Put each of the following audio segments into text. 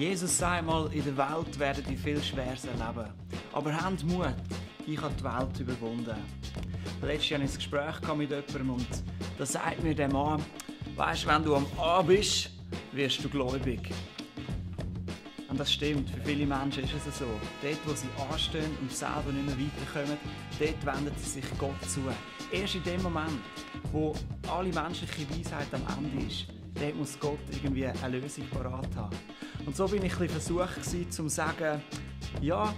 Jesus sagt mal, in der Welt werden die viel Schweres erleben. Aber habt Mut, ich habe die Welt überwunden. Letztes Jahr hatte ich ein Gespräch mit jemandem und da sagt mir der Mann, weißt, wenn du am A bist, wirst du gläubig. Und das stimmt, für viele Menschen ist es so. Dort, wo sie anstehen und selber nicht mehr weiterkommen, dort wenden sie sich Gott zu. Erst in dem Moment, wo alle menschliche Weisheit am Ende ist, dort muss Gott irgendwie eine Lösung parat haben. Und so bin ich ein versucht gewesen, zu sagen, ja,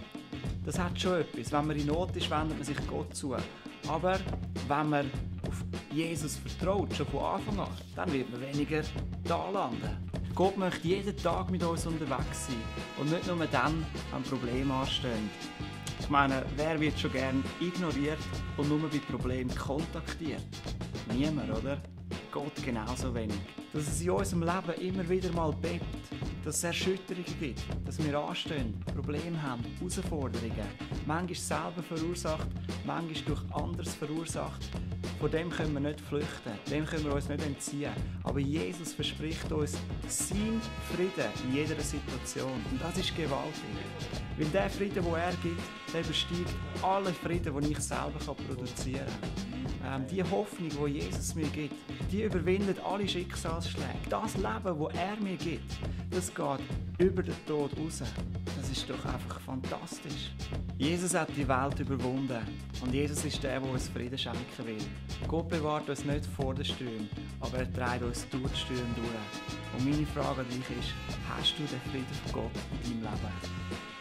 das hat schon etwas. Wenn man in Not ist, wendet man sich Gott zu. Aber wenn man auf Jesus vertraut, schon von Anfang an, dann wird man weniger da landen. Gott möchte jeden Tag mit uns unterwegs sein und nicht nur dann, wenn Probleme anstehen. Ich meine, wer wird schon gern ignoriert und nur bei Problemen kontaktiert? Niemand, oder? Gott genauso wenig. Dass es in unserem Leben immer wieder mal bebt, dass es Erschütterungen gibt, dass wir anstehen, Probleme haben, Herausforderungen, manchmal selber verursacht, manchmal durch anderes verursacht. Vor dem können wir nicht flüchten, dem können wir uns nicht entziehen. Aber Jesus verspricht uns sein Frieden in jeder Situation. Und das ist gewaltig. Weil der Frieden, den er gibt, der übersteigt alle Frieden, die ich selber produzieren kann. Ähm, die Hoffnung, die Jesus mir gibt, die überwindet alle Schicksalsschläge. Das Leben, das er mir gibt, das geht über den Tod raus. Das ist doch einfach fantastisch. Jesus hat die Welt überwunden und Jesus ist der, der uns Frieden schenken will. Gott bewahrt uns nicht vor den Stürmen, aber er treibt uns durch die Stürme durch. Und meine Frage an dich ist, hast du den Frieden von Gott in deinem Leben?